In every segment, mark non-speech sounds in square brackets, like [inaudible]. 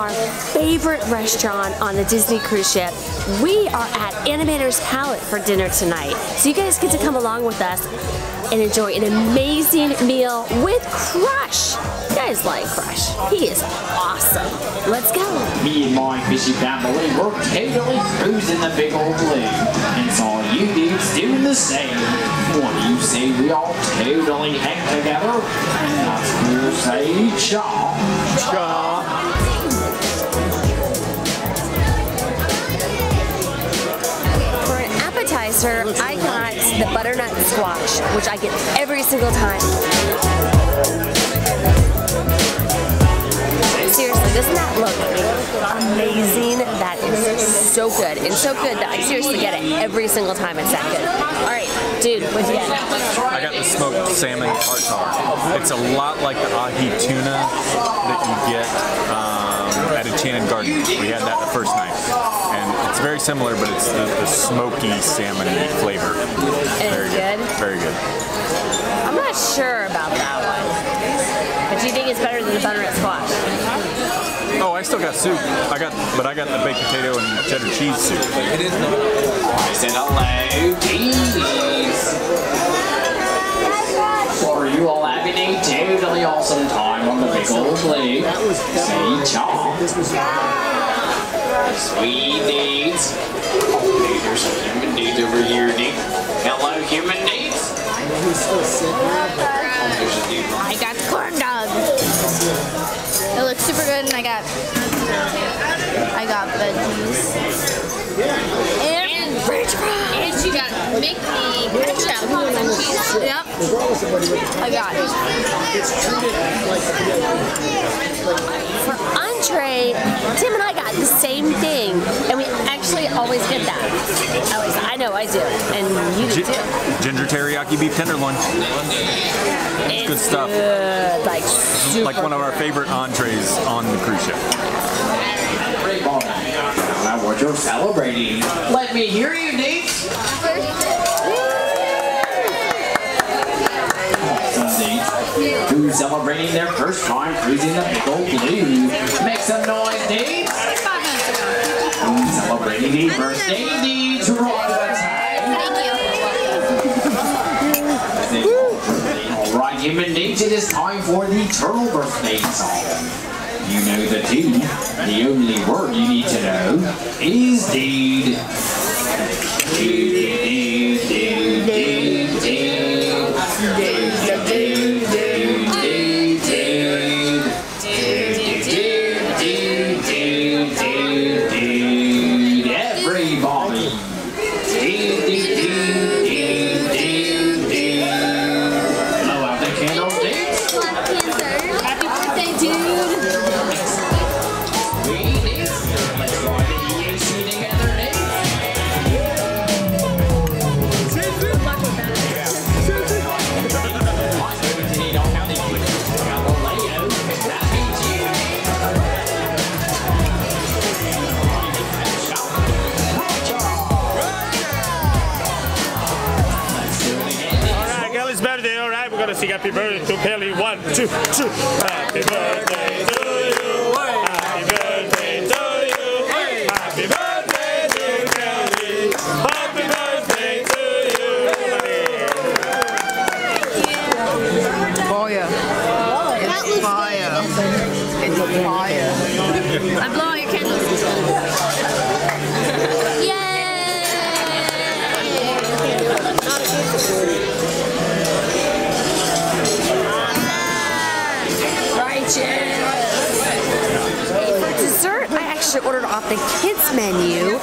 our favorite restaurant on the Disney cruise ship. We are at Animator's Palate for dinner tonight. So you guys get to come along with us and enjoy an amazing meal with Crush. You guys like Crush. He is awesome. Let's go. Me and my fishy family, we're totally cruising the big old blue. And so all you dudes doing the same. What do you say we all totally hang together? And that's we'll say cha. Cha. I got the butternut squash, which I get every single time. Seriously, doesn't that look amazing? That is so good. And so good that I seriously get it every single time it's that good. Alright, dude, what'd you get? I got the smoked salmon tartare. It's a lot like the ahi tuna that you get um, at Enchanted Garden. We had that the first night. And it's very similar, but it's the, the smoky salmon flavor. Very good? Very good. I'm not sure about that one. But do you think it's better than the butternut squash? Oh, I still got soup. I got, but I got the baked potato and cheddar cheese soup. It is. I said hello, cheese. Are you all having a totally awesome time on the big old blue? Say cha. Sweet. Oh, dude, there's some human dudes over here, dude. Hello, human a. I got corn dog. It looks super good, and I got I got veggies and French fries. And she got Mickey ketchup and cheese. Yep, I got it. For entree, Tim and I got the same thing, and we actually always get that. At least I know I do, and you do Gi- too. ginger teriyaki beef tenderloin. It's good stuff. Good, like super Like one of our favorite entrees on the cruise ship. Now what you're celebrating. Let me hear you, dudes. Who's celebrating their first time cruising the big old blue? Make some noise. Who's celebrating a birthday, dudes? Right Thank you. Alright, human dudes, it is time for the turtle birthday song. You know the tune. The only word you need to know is dude. Dude, gonna sing happy birthday to Kelly. One, two, two. Happy birthday to you. Happy birthday to you. Happy birthday to Kelly. Happy birthday to you. Fire. It's fire. It's fire. I'm blowing your candles. Actually ordered off the kids menu.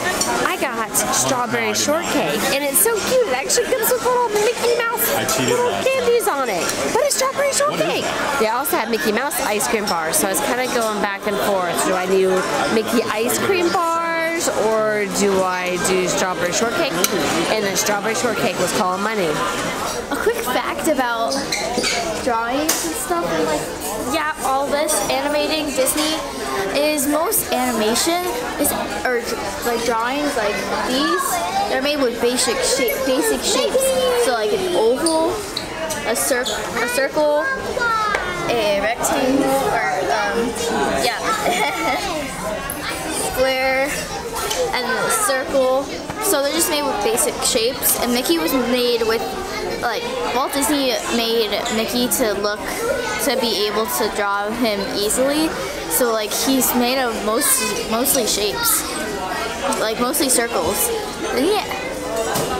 I got strawberry shortcake, and it's so cute. It actually comes with little Mickey Mouse I cheated little candies on it. But it's strawberry shortcake. They also have Mickey Mouse ice cream bars, so I was kind of going back and forth. Do I do Mickey ice cream bars or do I do strawberry shortcake? And the strawberry shortcake was calling my name. A quick fact about drawings and stuff and like yeah, all this animating Disney is most animation is or like drawings like these they're made with basic shape basic shapes. So like an oval, a cir a circle, a rectangle or um yeah. [laughs] circle. So they're just made with basic shapes. And Mickey was made with, like, Walt Disney made Mickey to look, to be able to draw him easily. So, like, he's made of most, mostly shapes. Like, mostly circles. And yeah.